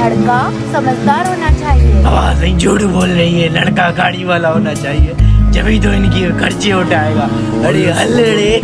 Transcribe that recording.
लड़का समझदार होना चाहिए। आवाज़ नहीं झूठ बोल रही है लड़का गाड़ी वाला होना चाहिए। जब तो इनकी खर्चे उठाएगा। अरे हल्ले